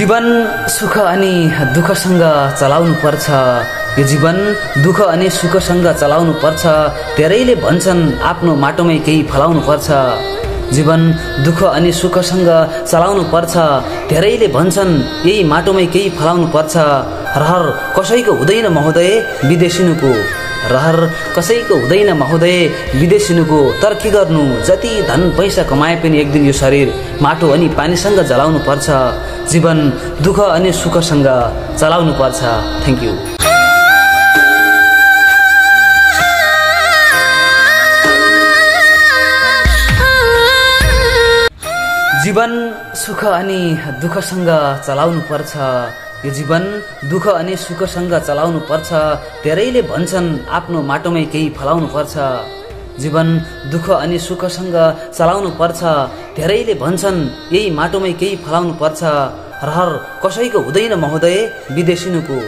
जीवन सुख अनि दुःखसँग चलाउनु पर्छ यो जीवन दुःख अनि सुखसँग चलाउनु पर्छ धेरैले भन्छन् आफ्नो माटोमै केही फलाउनु पर्छ जीवन दुःख अनि सुखसँग चलाउनु पर्छ धेरैले भन्छन् यही माटोमै केही फलाउनु पर्छ रहर कसैको हुँदैन महोदय विदेशिनुको। रहर कसैको हुँदैन महोदय विदेशिनुको। तर के गर्नु? जति धन पैसा कमाए पनि एक दिन यो शरीर माटो अनि पानीसँग जलाउनु पर्छ जीवन दुःख अनि सुखसँग चलाउनु पर्छ। थ्याङ्क यू जीवन सुख अनि दुःखसँग चलाउनु पर्छ। यो जीवन दुःख अनि सुखसँग चलाउनु पर्छ। धेरैले भन्छन् आफ्नो माटोमै केही फलाउनु पर्छ। जीवन दुःख अनि सुखसँग चलाउनु पर्छ। धेरैले भन्छन् यही माटोमै केही फलाउनु पर्छ। रहर कसैको हुँदैन महोदय विदेशिनुको।